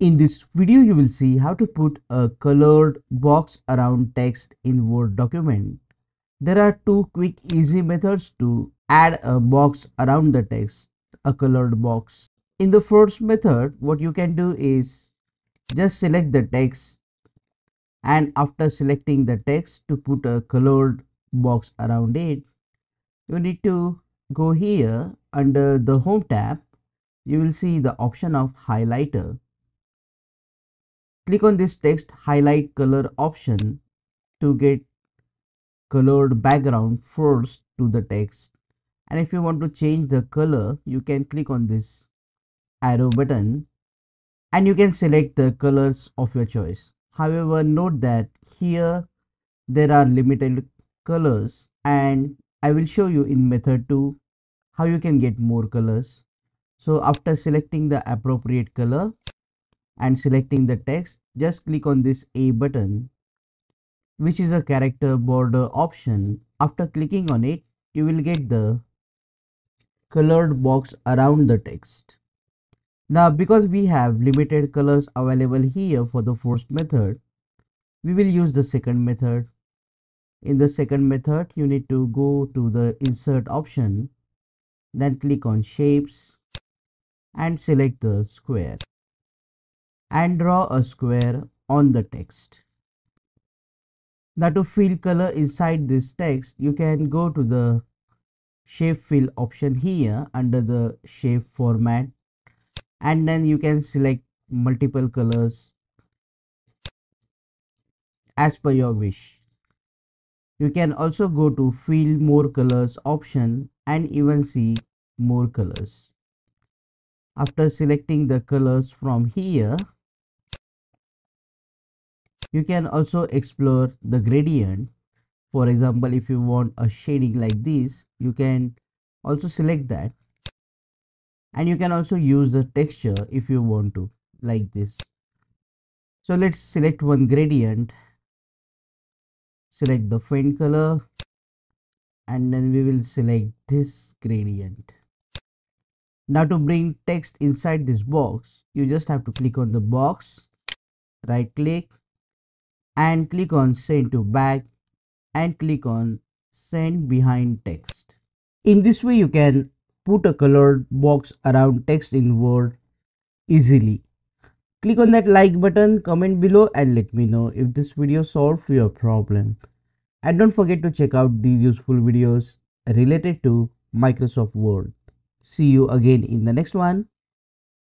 In this video, you will see how to put a colored box around text in Word document. There are two quick easy methods to add a box around the text, a colored box. In the first method, what you can do is just select the text and after selecting the text to put a colored box around it, you need to go here under the home tab, you will see the option of highlighter Click on this text highlight color option to get colored background first to the text. And if you want to change the color you can click on this arrow button and you can select the colors of your choice. However note that here there are limited colors and i will show you in method 2 how you can get more colors. So after selecting the appropriate color and selecting the text, just click on this A button, which is a character border option. After clicking on it, you will get the colored box around the text. Now, because we have limited colors available here for the first method, we will use the second method. In the second method, you need to go to the insert option, then click on shapes and select the square and draw a square on the text. Now to fill color inside this text, you can go to the shape fill option here under the shape format and then you can select multiple colors as per your wish. You can also go to fill more colors option and even see more colors. After selecting the colors from here, you can also explore the gradient. For example if you want a shading like this you can also select that. And you can also use the texture if you want to like this. So let's select one gradient. Select the faint color. And then we will select this gradient. Now to bring text inside this box you just have to click on the box. Right click and click on send to back and click on send behind text. In this way you can put a colored box around text in Word easily. Click on that like button, comment below and let me know if this video solved your problem. And don't forget to check out these useful videos related to Microsoft Word. See you again in the next one.